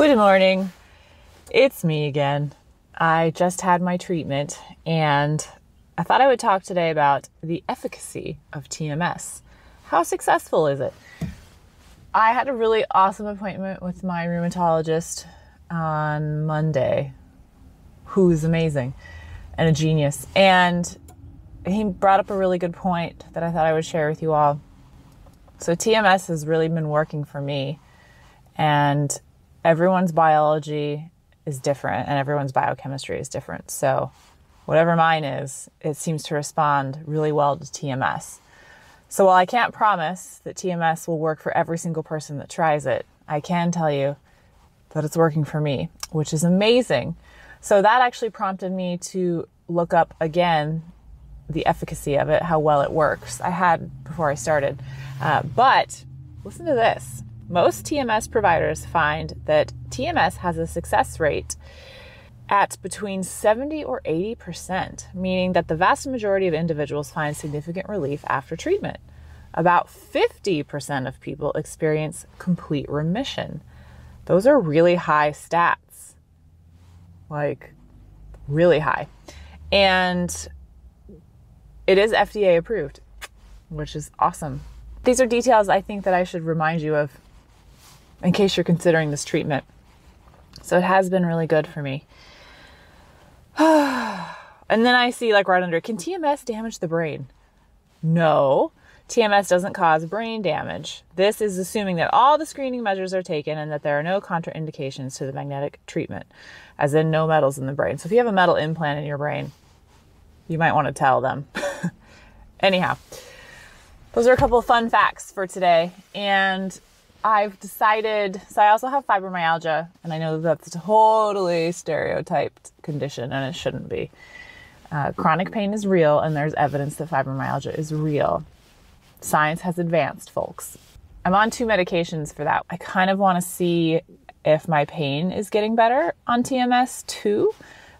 Good morning. It's me again. I just had my treatment and I thought I would talk today about the efficacy of TMS. How successful is it? I had a really awesome appointment with my rheumatologist on Monday, who's amazing and a genius. And he brought up a really good point that I thought I would share with you all. So, TMS has really been working for me, and everyone's biology is different and everyone's biochemistry is different. So, whatever mine is, it seems to respond really well to TMS. So, while I can't promise that TMS will work for every single person that tries it, I can tell you that it's working for me, which is amazing. So, that actually prompted me to look up again the efficacy of it, how well it works. I had before I started. Uh, but listen to this most TMS providers find that TMS has a success rate at between 70 or 80%, meaning that the vast majority of individuals find significant relief after treatment. About 50% of people experience complete remission. Those are really high stats. Like, really high. And it is FDA approved, which is awesome. These are details I think that I should remind you of in case you're considering this treatment. So it has been really good for me. and then I see like right under, can TMS damage the brain? No, TMS doesn't cause brain damage. This is assuming that all the screening measures are taken and that there are no contraindications to the magnetic treatment, as in no metals in the brain. So if you have a metal implant in your brain, you might want to tell them. Anyhow, those are a couple of fun facts for today. And I've decided, so I also have fibromyalgia, and I know that's a totally stereotyped condition, and it shouldn't be. Uh, chronic pain is real, and there's evidence that fibromyalgia is real. Science has advanced, folks. I'm on two medications for that. I kind of want to see if my pain is getting better on TMS too.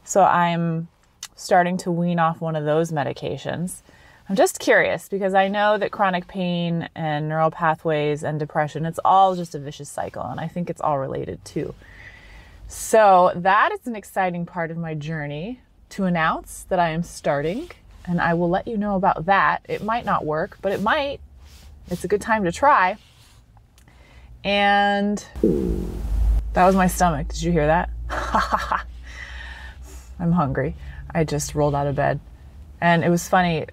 So I'm starting to wean off one of those medications. I'm just curious because I know that chronic pain and neural pathways and depression, it's all just a vicious cycle, and I think it's all related too. So, that is an exciting part of my journey to announce that I am starting, and I will let you know about that. It might not work, but it might. It's a good time to try. And that was my stomach. Did you hear that? I'm hungry. I just rolled out of bed. And it was funny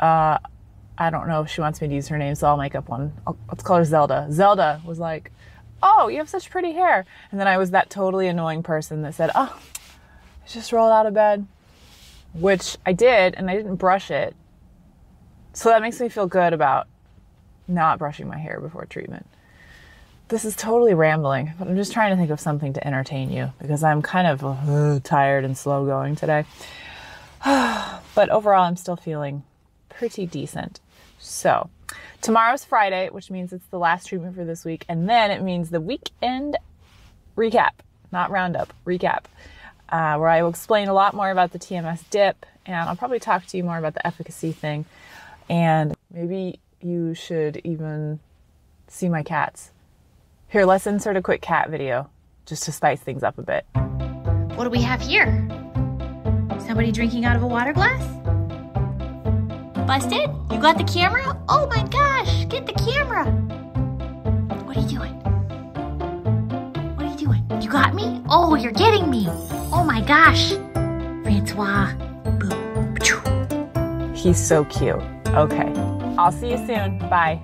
uh, I don't know if she wants me to use her name, so I'll make up one. I'll, let's call her Zelda. Zelda was like, Oh, you have such pretty hair. And then I was that totally annoying person that said, Oh, I just rolled out of bed, which I did, and I didn't brush it. So that makes me feel good about not brushing my hair before treatment. This is totally rambling, but I'm just trying to think of something to entertain you because I'm kind of uh, tired and slow going today. but overall, I'm still feeling pretty decent. So, tomorrow's Friday, which means it's the last treatment for this week, and then it means the weekend recap, not roundup, recap, uh, where I will explain a lot more about the TMS dip, and I'll probably talk to you more about the efficacy thing, and maybe you should even see my cats. Here, let's insert a quick cat video just to spice things up a bit. What do we have here? Somebody drinking out of a water glass? Busted? You got the camera? Oh my gosh, get the camera. What are you doing? What are you doing? You got me? Oh, you're getting me. Oh my gosh. Francois. He's so cute. Okay. I'll see you soon. Bye.